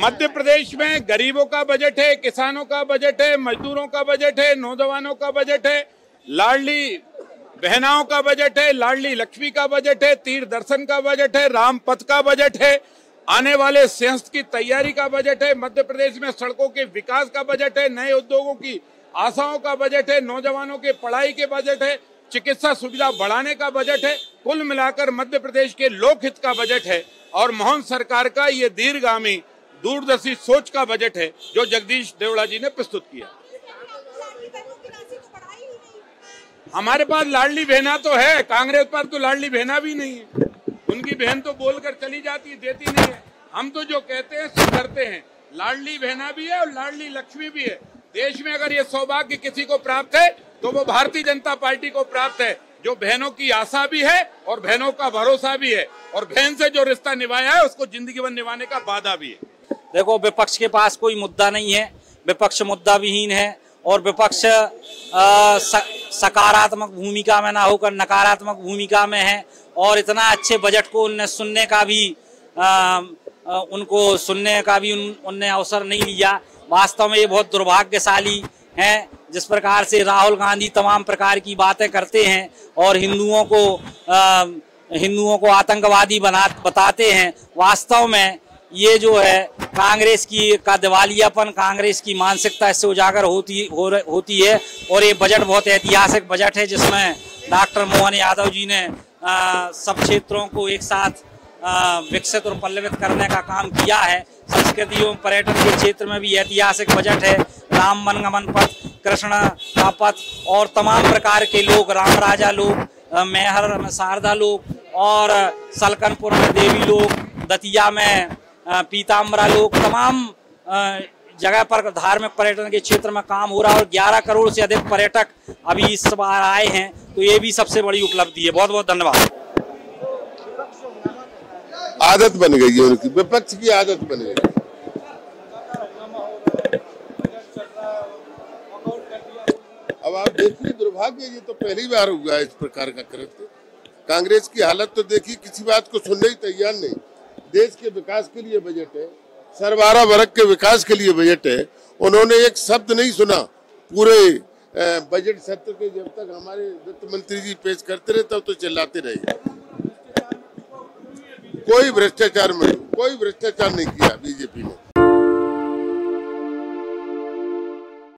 मध्य प्रदेश में गरीबों का बजट है किसानों का बजट है मजदूरों का बजट है नौजवानों का बजट है लाडली बहनाओं का बजट है लाडली लक्ष्मी का बजट है तीर दर्शन का बजट है राम पथ का बजट है आने वाले संस्थ की तैयारी का बजट है मध्य प्रदेश में सड़कों के विकास का बजट है नए उद्योगों की आशाओं का बजट है नौजवानों के पढ़ाई के बजट है चिकित्सा सुविधा बढ़ाने का बजट है कुल मिलाकर मध्य प्रदेश के लोकहित का बजट है और मोहन सरकार का ये दीर्घगामी दूरदर्शी सोच का बजट है, जो जगदीश देवड़ा जी ने प्रस्तुत किया। हमारे पास लाडली बहना तो है, कांग्रेस पर तो लाडली बहना भी नहीं है। उनकी बहन तो बोलकर चली जाती है देती नहीं है। हम तो जो कहते हैं, सो करते हैं। लाडली बहना भी है और लाडली लक्ष्मी भी है। देश में अगर ये सौभाग्य किसी को प्राप्त है तो वो भारतीय जनता पार्टी को प्राप्त है। जो बहनों की आशा भी है और बहनों का भरोसा भी है। और बहन से जो रिश्ता निभाया है, उसको ज़िंदगी भर निभाने का वादा भी है। देखो विपक्ष के पास कोई मुद्दा नहीं है। विपक्ष मुद्दा विहीन है और विपक्ष सकारात्मक भूमिका में ना होकर नकारात्मक भूमिका में है और इतना अच्छे बजट को उनने सुनने का भी आ, उनको सुनने का भी उन, उनने अवसर नहीं लिया वास्तव में ये बहुत दुर्भाग्यशाली है जिस प्रकार से राहुल गांधी तमाम प्रकार की बातें करते हैं और हिंदुओं को हिंदुओं को आतंकवादी बना बताते हैं। वास्तव में ये जो है कांग्रेस की का दिवालियापन कांग्रेस की मानसिकता इससे उजागर होती हो, होती है। और ये बजट बहुत ऐतिहासिक बजट है जिसमें डॉक्टर मोहन यादव जी ने आ, सब क्षेत्रों को एक साथ विकसित और पल्लवित करने का काम किया है। संस्कृति एवं पर्यटन के क्षेत्र में भी ऐतिहासिक बजट है। राम मनगमन पथ कृष्ण का पथ और तमाम प्रकार के लोग राम राजा लोग मेहर में शारदा लोग और सलकनपुर में देवी लोग दतिया में पीताम्बरा लोग तमाम जगह पर धार्मिक पर्यटन के क्षेत्र में काम हो रहा है और 11 करोड़ से अधिक पर्यटक अभी इस बार आए हैं तो ये भी सबसे बड़ी उपलब्धि है। बहुत बहुत धन्यवाद। आदत बन गई है उनकी, विपक्ष की आदत बन गई। अब आप देखिए, दुर्भाग्य, ये तो पहली बार हुआ है इस प्रकार का कृत्य। कांग्रेस की हालत तो देखिए, किसी बात को सुनने ही तैयार नहीं। देश के विकास के लिए बजट है, सरवारा वर्ग के विकास के लिए बजट है। उन्होंने एक शब्द नहीं सुना पूरे बजट सत्र के जब तक हमारे वित्त मंत्री जी पेश करते रहे, तब तो चिल्लाते रहे। कोई भ्रष्टाचार में, कोई भ्रष्टाचार नहीं किया, बीजेपी